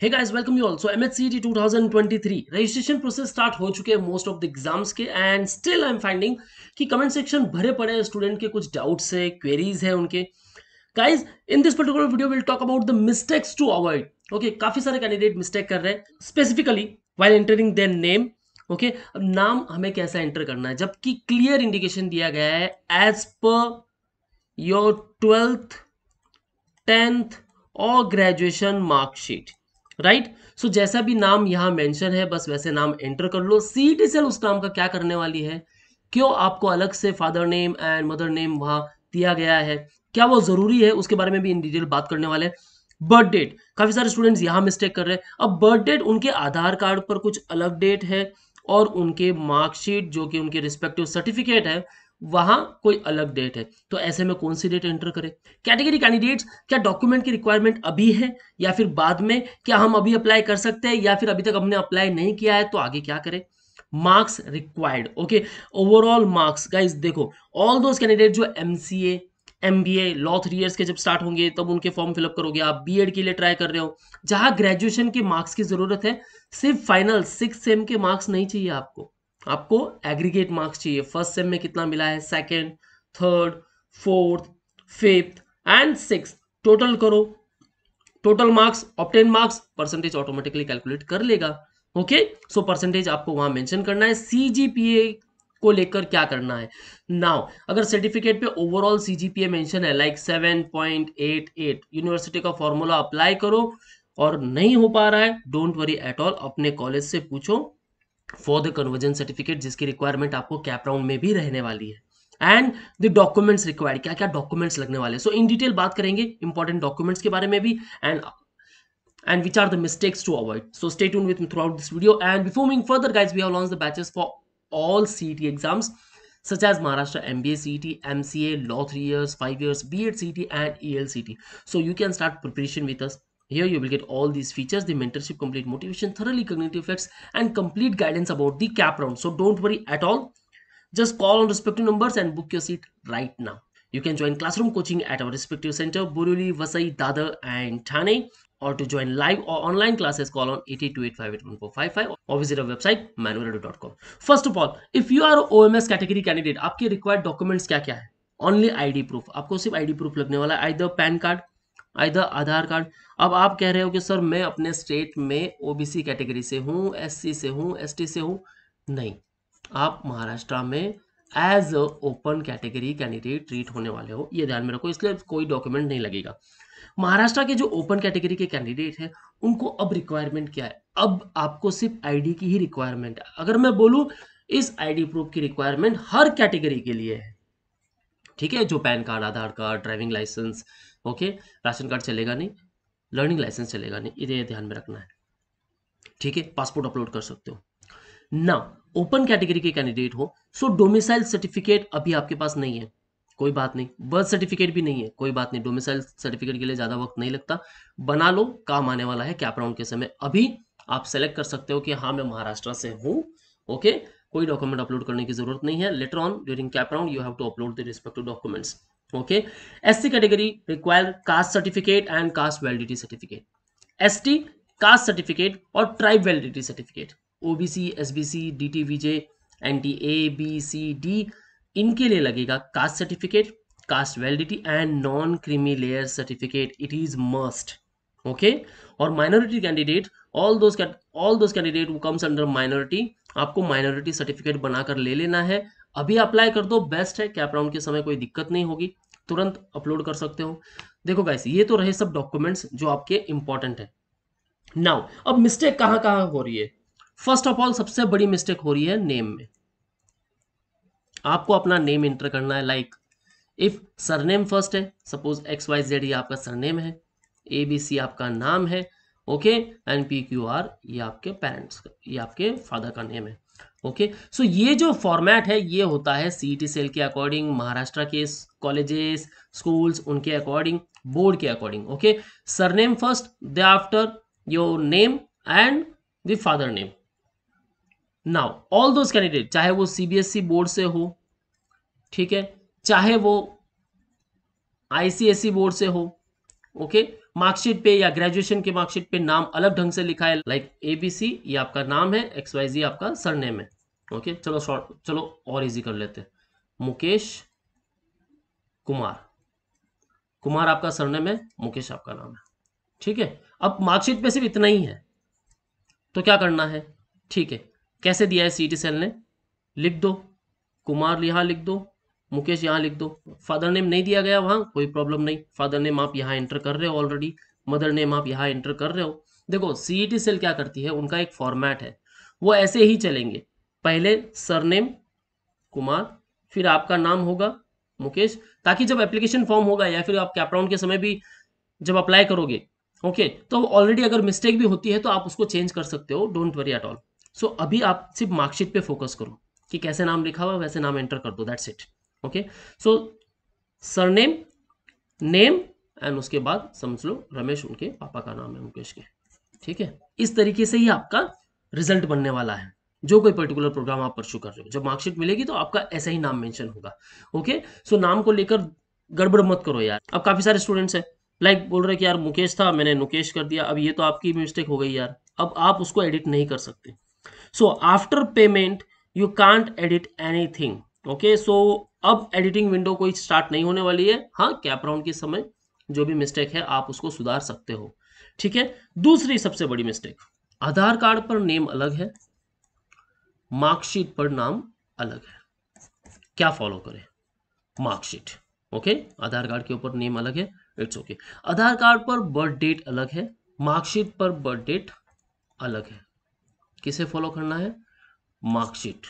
Hey guys welcome you also M H C T to registration process start हो चुके हैं most of the exams के end still I am finding कि comment section भरे पड़े हैं स्टूडेंट के, कुछ डाउट्स है क्वेरीज है उनके। Guys in this particular video will talk about the mistakes to avoid okay काफ़ी सारे कैंडिडेट मिस्टेक कर रहे हैं। Specifically while entering their name okay अब नाम हमें कैसा एंटर करना है? जबकि क्लियर इंडिकेशन दिया गया है एज पर योर ट्वेल्थ टेंथ और ग्रेजुएशन मार्कशीट राइट? सो जैसा भी नाम यहाँ मेंशन है, बस वैसे नाम एंटर कर लो। सी सेल उस नाम का क्या करने वाली है? क्यों आपको अलग से father name and mother name वहाँ दिया गया है? क्या वो ज़रूरी है? उसके बारे में भी इन डिटेल बात करने वाले बर्थ डेट काफ़ी सारे स्टूडेंट्स यहाँ मिस्टेक कर रहे हैं। अब बर्थ डेट उनके आधार कार्ड पर कुछ अलग डेट है और उनके मार्कशीट जो कि उनके रिस्पेक्टिव सर्टिफिकेट है वहाँ कोई अलग डेट है। तो ऐसे में कौन सी डेट एंटर करें? कैटेगरी कैंडिडेट्स क्या डॉक्यूमेंट की रिक्वायरमेंट अभी है? या फिर बाद में क्या हम अभी अप्लाई कर सकते हैं? या फिर अभी तक हमने अप्लाई नहीं किया है तो आगे क्या करें? Marks required okay overall marks guys देखो ऑल दोज कैंडिडेट जो M M B A law three years के जब स्टार्ट होंगे, तब उनके फॉर्म फिलअप करोगे। आप बी एड के लिए ट्राई कर रहे हो। जहाँ ग्रेजुएशन के मार्क्स की ज़रूरत है, सिर्फ़ फाइनल सिक्स सेम के मार्क्स नहीं चाहिए आपको। आपको एग्रीगेट मार्क्स चाहिए। फ़र्स्ट सेम में कितना मिला है? Second third fourth fifth and six total करो। Total marks obtain marks percentage automatically calculate कर लेगा। ओके सो परसेंटेज आपको वहाँ मेंशन करना है। सीजीपीए को लेकर क्या करना है? नाउ अगर सर्टिफिकेट पे ओवरऑल सीजीपीए मेंशन है लाइक 7.88 यूनिवर्सिटी का फॉर्मूला अप्लाई करो। और नहीं हो पा रहा है डोंट वरी एट ऑल अपने कॉलेज से पूछो। फॉर द कन्वर्जन सर्टिफिकेट जिसकी रिक्वायरमेंट आपको कैप राउंड में भी रहने वाली है एंड द डॉक्यूमेंट्स रिक्वायर्ड क्या क्या डॉक्यूमेंट्स लगने वाले सो इन डिटेल बात करेंगे इंपॉर्टेंट डॉक्यूमेंट्स के बारे में भी and and which are the mistakes to avoid so stay tuned with me throughout this video and before moving further guys we have launched the batches for all CET exams such as Maharashtra MBA CET, MCA, Law 3 years, 5 years, B.Ed CET and ELCT. So you can start preparation with us here you will get all these features, the mentorship, complete motivation, thoroughly cognitive effects, and complete guidance about the cap round. So don't worry at all. Just call on respective numbers and book your seat right now. You can join classroom coaching at our respective center, Buruli, Vasai, Dadar, and Thane. Or to join live or online classes, call on 8228581455 or visit our website manualado.com. First of all, if you are OMS category candidate, आपके required documents क्या क्या है? Only ID proof. आपको सिर्फ ID proof लगने वाला है. Either PAN card, either Aadhaar card अब आप कह रहे हो कि सर मैं अपने स्टेट में ओबीसी कैटेगरी से हूँ एससी से हूँ एसटी से हूँ? नहीं। आप महाराष्ट्र में as open category candidate treat होने वाले हो। ये ध्यान में रखो, इसलिए कोई डॉक्यूमेंट नहीं लगेगा। महाराष्ट्र के जो ओपन कैटेगरी के कैंडिडेट हैं, उनको अब रिक्वायरमेंट क्या है? अब आपको सिर्फ़ आईडी की ही रिक्वायरमेंट है। अगर मैं बोलूँ, इस आईडी प्रूफ की रिक्वायरमेंट हर कैटेगरी के लिए है। ठीक है? जो PAN card, Aadhaar card driving licence okay? Ration card चलेगा नहीं लर्निंग लाइसेंस चलेगा नहीं, इधर ध्यान में रखना है। ठीक है? पासपोर्ट अपलोड कर सकते हो। ना ओपन कैटेगरी के कैंडिडेट हो सो डोमिसाइल सर्टिफिकेट अभी आपके पास नहीं है। कोई बात नहीं। बर्थ सर्टिफिकेट भी नहीं है। कोई बात नहीं। डोमिसाइल सर्टिफिकेट के लिए ज़्यादा वक्त नहीं लगता। बना लो, काम आने वाला है कैप राउंड के समय। अभी आप सेलेक्ट कर सकते हो कि हाँ मैं महाराष्ट्र से हूँ, ओके? कोई डॉक्यूमेंट अपलोड करने की ज़रूरत नहीं है। Letter on during CAP round you have to upload the respective documents okay? Sc category require caste certificate and caste validity certificate. St caste certificate और tribe validity certificate. Obc sbc dtvj nt A B C D इनके लिए लगेगा caste certificate caste validity and non creamy layer certificate it is must okay और minority candidate all those all those candidate वो comes under minority आपको minority certificate बनाकर ले लेना है। अभी अप्लाई कर दो बेस्ट है कैप राउंड के समय कोई दिक्कत नहीं होगी। तुरंत अपलोड कर सकते हो। देखो गाइस ये तो रहे सब डॉक्यूमेंट्स जो आपके इंपॉर्टेंट है। नाउ अब मिस्टेक कहाँ कहाँ हो रही है? फ़र्स्ट ऑफ़ ऑल सबसे बड़ी मिस्टेक हो रही है नेम में। आपको अपना नेम इंटर करना है लाइक इफ़ सरनेम फ़र्स्ट है सपोज़ एक्स वाई जेड ये आपका सरनेम है ए बी सी आपका नाम है okay and P Q R ये आपके पेरेंट्स का ये आपके फादर का नेम है। Okay okay? सो so, ये जो फॉर्मेट है ये होता है सी सेल के अकॉर्डिंग महाराष्ट्र के कॉलेजेस स्कूल्स उनके अकॉर्डिंग बोर्ड के according okay surname first the after your name and the father name now all those candidate चाहे वो सीबीएसई बोर्ड से हो ठीक है? चाहे वो आईसीएसई बोर्ड से हो ओके मार्कशीट पे या ग्रेजुएशन के मार्कशीट पे नाम अलग ढंग से लिखा है लाइक ए बी सी ये आपका नाम है एक्स वाई जी आपका सरनेम है। ओके चलो शॉर्ट चलो और इजी कर लेते हैं। मुकेश कुमार। कुमार आपका सरनेम है, मुकेश आपका नाम है। ठीक है, अब मार्कशीट पे सिर्फ़ इतना ही है। तो क्या करना है? ठीक है, कैसे दिया है सी सेल ने? लिख दो, कुमार यहाँ लिख दो मुकेश यहाँ लिख दो। फादर नेम नहीं दिया गया वहाँ, कोई प्रॉब्लम नहीं। फादर नेम आप यहाँ एंटर कर रहे हो ऑलरेडी मदर नेम आप यहाँ एंटर कर रहे हो। देखो सीईटी सेल क्या करती है? उनका एक फॉर्मेट है। वो ऐसे ही चलेंगे। पहले सरनेम कुमार, फिर आपका नाम होगा मुकेश, ताकि जब एप्लीकेशन फॉर्म होगा या फिर आप कैपराउंड के समय भी जब अप्लाई करोगे ओके तो ऑलरेडी अगर मिस्टेक भी होती है तो आप उसको चेंज कर सकते हो don't worry at all so अभी आप सिर्फ़ मार्कशीट पे फोकस करो कि कैसे नाम लिखा हुआ वैसे नाम एंटर कर दो that's it okay so surname name and उसके बाद समझ लो, रमेश उनके पापा का नाम है, मुकेश के। ठीक है? इस तरीके से ही आपका रिज़ल्ट बनने वाला है। जो कोई पर्टिकुलर प्रोग्राम आप परस्यू कर रहे हो। जब मार्कशीट मिलेगी तो आपका ऐसा ही नाम मेंशन होगा। ओके सो नाम को लेकर गड़बड़ मत करो यार। अब काफ़ी सारे स्टूडेंट्स हैं। लाइक बोल रहे कि यार, मुकेश था, मैंने नुकेश कर दिया। अब ये तो आपकी मिस्टेक हो गई यार। अब आप उसको एडिट नहीं कर सकते। So after payment you can't edit anything okay so अब एडिटिंग विंडो कोई स्टार्ट नहीं होने वाली है। हाँ कैप राउंड के समय जो भी मिस्टेक है, आप उसको सुधार सकते हो। ठीक है? दूसरी सबसे बड़ी मिस्टेक आधार कार्ड पर नेम अलग है मार्कशीट पर नाम अलग है। क्या फॉलो करें? मार्कशीट ओके आधार कार्ड के ऊपर नेम अलग है इट्स ओके आधार कार्ड पर बर्थ डेट अलग है मार्कशीट पर बर्थ डेट अलग है। किसे फॉलो करना है? मार्कशीट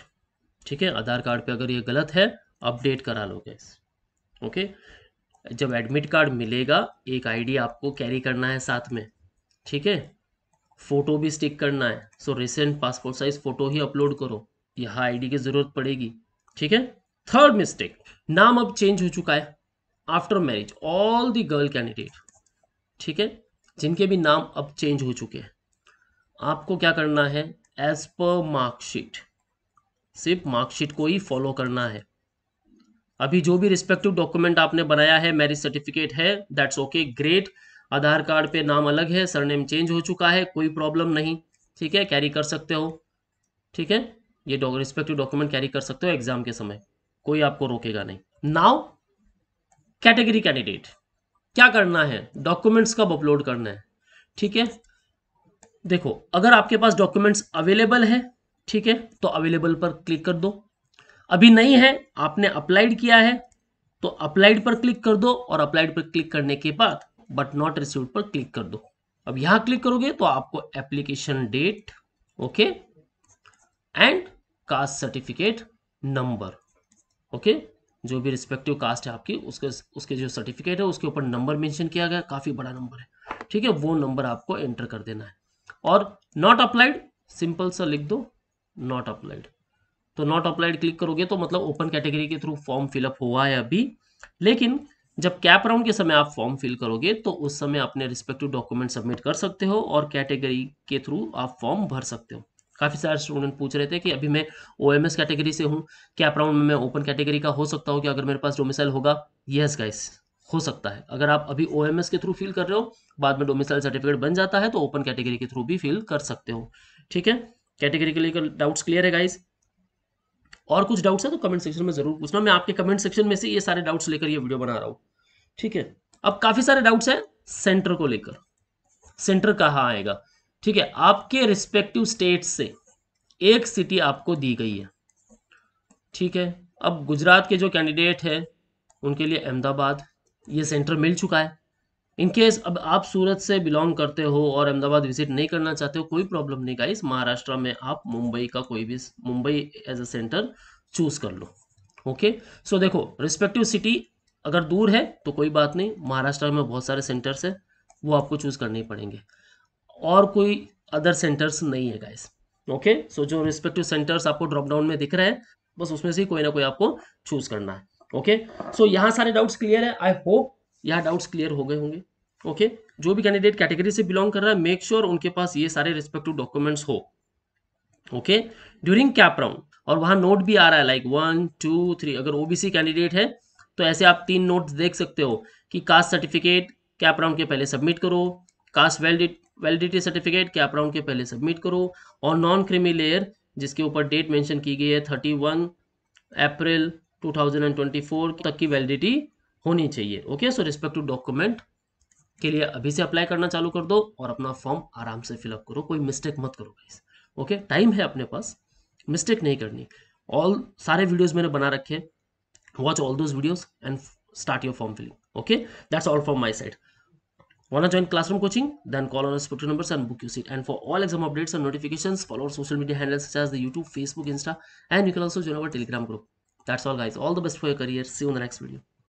ठीक है? आधार कार्ड पे अगर ये गलत है अपडेट करा लो गैस ओके जब एडमिट कार्ड मिलेगा, एक आईडी आपको कैरी करना है साथ में, ठीक है? फ़ोटो भी स्टिक करना है so recent passport size photo ही अपलोड करो, यहाँ आईडी की ज़रूरत पड़ेगी, ठीक है? थर्ड मिस्टेक नाम अब चेंज हो चुका है after marriage all the girl candidate ठीक है? जिनके भी नाम अब चेंज हो चुके हैं, आपको क्या करना है? एज पर मार्कशीट सिर्फ़ मार्कशीट को ही फॉलो करना है। अभी जो भी रिस्पेक्टिव डॉक्यूमेंट आपने बनाया है मैरिज सर्टिफिकेट है that's okay great Aadhaar card पे नाम अलग है सरनेम चेंज हो चुका है, कोई प्रॉब्लम नहीं, ठीक है? कैरी कर सकते हो, ठीक है? ये रिस्पेक्टिव डॉक्यूमेंट कैरी कर सकते हो एग्ज़ाम के समय, कोई आपको रोकेगा नहीं। नाउ कैटेगरी कैंडिडेट क्या करना है? डॉक्यूमेंट्स कब अपलोड करना है, ठीक है? देखो, अगर आपके पास डॉक्यूमेंट्स अवेलेबल है, ठीक है? तो अवेलेबल पर क्लिक कर दो। अभी नहीं है, आपने अप्लाइड किया है तो अप्लाइड पर क्लिक कर दो और अप्लाइड पर क्लिक करने के बाद बट नॉट रिसीव पर क्लिक कर दो। अब यहाँ क्लिक करोगे तो आपको application date okay and caste certificate number okay जो भी रिस्पेक्टिव कास्ट है आपकी, उसके उसके जो सर्टिफिकेट है, उसके ऊपर नंबर मेंशन किया गया, काफ़ी बड़ा नंबर है, ठीक है, वो नंबर आपको एंटर कर देना है। और नॉट अप्लाइड सिंपल सा लिख दो नॉट अप्लाइड तो नॉट अप्लाइड क्लिक करोगे तो मतलब ओपन कैटेगरी के थ्रू फॉर्म फिलअप हुआ है अभी। लेकिन जब कैप राउंड के समय आप फॉर्म फिल करोगे तो उस समय अपने रिस्पेक्टिव डॉक्यूमेंट सबमिट कर सकते हो और कैटेगरी के थ्रू आप फॉर्म भर सकते हो। काफ़ी सारे स्टूडेंट पूछ रहे थे कि अभी मैं ओ एम एस कैटेगरी से हूँ कैप राउंड में मैं ओपन कैटेगरी का हो सकता हूँ कि अगर मेरे पास डोमिसाइल होगा? यस गाइस हो सकता है। अगर आप अभी ओ एम एस के थ्रू फिल कर रहे हो, बाद में डोमिसाइल सर्टिफिकेट बन जाता है तो ओपन कैटेगरी के थ्रू भी फिल कर सकते हो। ठीक है? कैटेगरी के लिए डाउट्स क्लियर है गाइस और कुछ डाउट्स है तो कमेंट सेक्शन में ज़रूर पूछना। मैं आपके कमेंट सेक्शन में से ये सारे डाउट्स लेकर ये वीडियो बना रहा हूँ। ठीक है? अब काफ़ी सारे डाउट्स है सेंटर को लेकर। सेंटर कहाँ आएगा? ठीक है, आपके रिस्पेक्टिव स्टेट से एक सिटी आपको दी गई है। ठीक है? अब गुजरात के जो कैंडिडेट है, उनके लिए अहमदाबाद, ये सेंटर मिल चुका है। इनकेस अब आप सूरत से बिलोंग करते हो और अहमदाबाद विज़िट नहीं करना चाहते हो, कोई प्रॉब्लम नहीं गाइस महाराष्ट्र में आप मुंबई का कोई भी Mumbai as a centre choose कर लो. ओके सो देखो रिस्पेक्टिव सिटी अगर दूर है तो कोई बात नहीं. महाराष्ट्र में बहुत सारे सेंटर्स है, वो आपको चूज़ करने पड़ेंगे. और कोई अदर सेंटर्स नहीं है गाइस ओके सो जो रिस्पेक्टिव सेंटर्स आपको ड्रॉप डाउन में दिख रहे हैं, बस उसमें से कोई ना कोई आपको चूज़ करना है. ओके सो यहाँ सारे डाउट्स क्लियर है. आई होप यहाँ डाउट्स क्लियर हो गए होंगे। ओके? जो भी कैंडिडेट कैटेगरी से बिलोंग कर रहा है मेक श्योर sure उनके पास ये सारे रिस्पेक्टिव डॉक्यूमेंट्स हो। ओके ड्यूरिंग कैप राउंड और वहाँ नोट भी आ रहा है लाइक वन टू थ्री अगर ओबीसी कैंडिडेट है तो ऐसे आप तीन नोट्स देख सकते हो कि कास्ट सर्टिफिकेट कैप राउंड के पहले सबमिट करो caste validity certificate CAP round के पहले सबमिट करो, और नॉन क्रीमी लेयर जिसके ऊपर डेट मेंशन की गई है थर्टी वन अप्रैल 2024 तक की वैलिडिटी होनी चाहिए okay so respect to document के लिए अभी से अप्लाई करना चालू कर दो और अपना फॉर्म आराम से फिलअप करो कोई मिस्टेक मत करो गाइस ओके टाइम है अपने पास मिस्टेक नहीं करनी ऑल सारे वीडियोस मैंने बना रखे watch all those videos and start your form filling okay that's all from my side wanna join classroom coaching then call on our respective numbers and book your seat and for all exam updates and notifications follow our social media handles such as the youtube facebook insta and you can also join our telegram group that's all guys all the best for your career see you in the next video